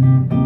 Thank you.